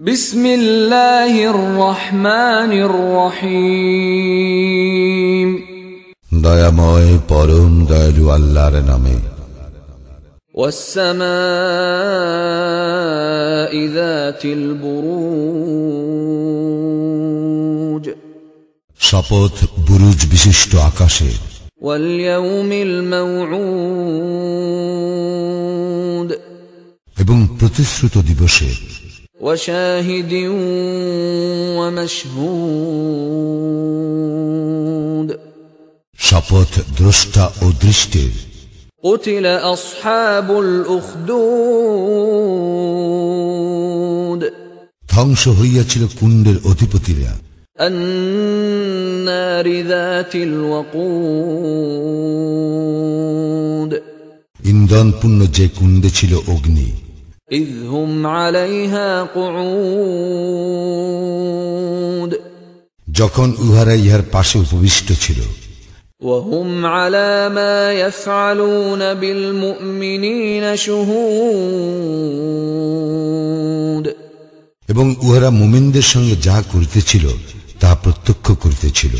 بسم الله الرحمن الرحيم দয়াময় পরম দয়ালু আল্লাহর নামে والسماء ذات البروج শপথ বুরুজ বিশিষ্ট আকাশের واليوم الموعود এবং প্রতিশ্রুত দিবসের وشاهد ومشهود শপথ দ্রষ্টা ও দৃষ্টের قتل أصحاب الأخدود ধ্বংস হইয়াছিল কুণ্ডের অধিপতিরা النار ذات الوقود ইন্ধনপূর্ণ যে কুণ্ডে ছিল অগ্নি إذ هم عليها قعود যখন উহারা ইহার পাশে উপবিষ্ট ছিল وهم على ما يفعلون بالمؤمنين شهود এবং উহারা মুমিনদের সঙ্গে যাহা করিতেছিল তাহা প্রত্যক্ষ করিতেছিল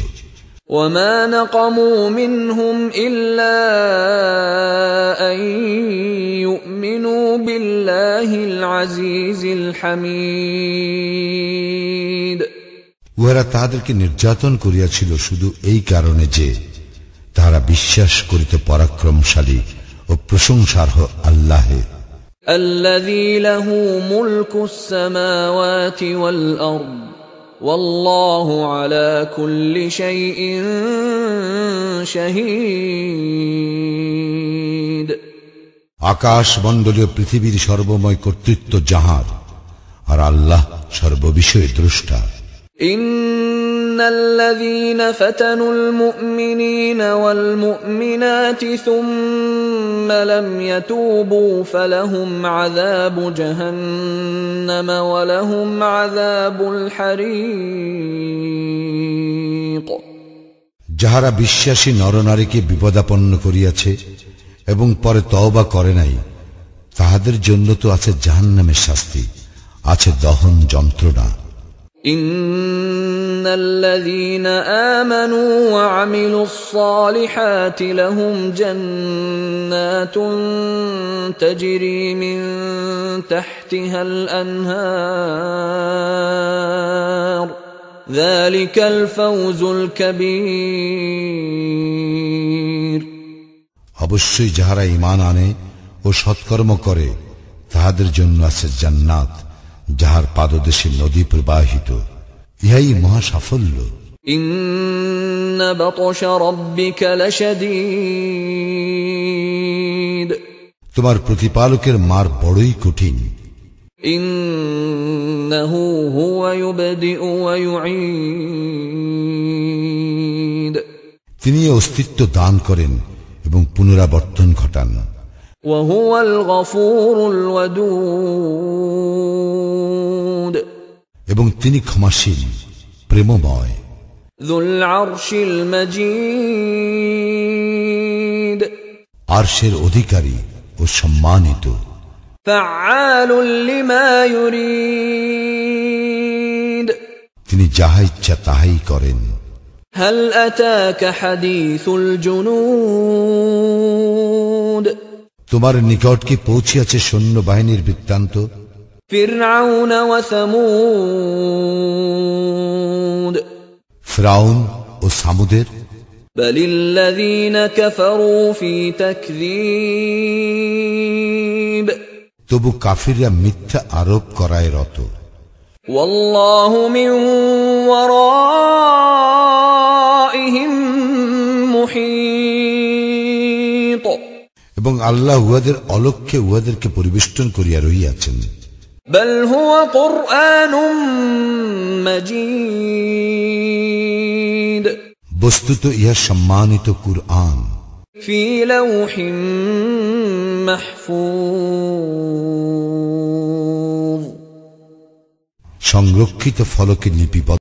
وما نقموا منهم إلا أن يؤمنوا بالله العزيز الحميد উহারা তাহাদেরকে নির্যাতন করিয়াছিল শুধু এই কারণে যে তাহারা বিশ্বাস করিতে পরাক্রমশালী ও প্রশংসার্হ আল্লাহে الذي له ملك السماوات والأرض والله على كل شيء شهيد আকাশ মণ্ডলীয় পৃথিবীর সর্বময় কর্তৃত্ব যাহার আর আল্লাহ সর্ববিষয়ে দ্রষ্টা إن الذين فتنوا المؤمنين والمؤمنات ثم لم يتوبوا فلهم عذاب جهنم ولهم عذاب الحريق যাহারা বিশ্বাসী নরনারীকে বিপদাপন্ন করিয়াছে এবং পরে তওবা করে নাই তাহাদের জন্য তো আছে জাহান্নামের শাস্তি আছে দহন যন্ত্রণা إن الذين آمنوا وعملوا الصالحات لهم جنات تجري من تحتها الأنهار ذلك الفوز الكبير অবশ্যই যাহারা ইমান আনে ও সৎকর্ম করে তাহাদের জন্য আছে জান্নাত যাহার পাদদেশে নদী প্রবাহিত ইহাই মহা সাফল্য إن بطش ربك لشديد তোমার প্রতিপালকের মার বড়ই কঠিন إنه هو يبدئ ويعيد তিনি অস্তিত্ব দান করেন এবং পুনরাবর্তন ঘটান وهو الغفور الودود এবং তিনি ক্ষমাশীল প্রেমময় ذو العرش المجيد আরশের অধিকারী ও সম্মানিত فعال لما يريد তিনি যাহা ইচ্ছা তাহাই করেন هل أتاك حديث الجنود তোমার নিকট কি পৌঁছিয়াছে সৈন্যবাহিনীর বৃত্তান্ত فرعون وثمود ফ্রাউন ও সামুদের بل الذين كفروا في تكذيب তবু কাফিররা মিথ্যা আরোপ করায় রত والله من ورائهم محيط এবং আল্লাহ উহাদের অলক্ষ্যে উহাদেরকে পরিবেষ্টন করিয়া রহিয়াছেন بل هو قرآن مجيد বস্তুত ইহা সম্মানিত কুরআন في لوح محفوظ সংরক্ষিত ফলকে লিপিবদ্ধ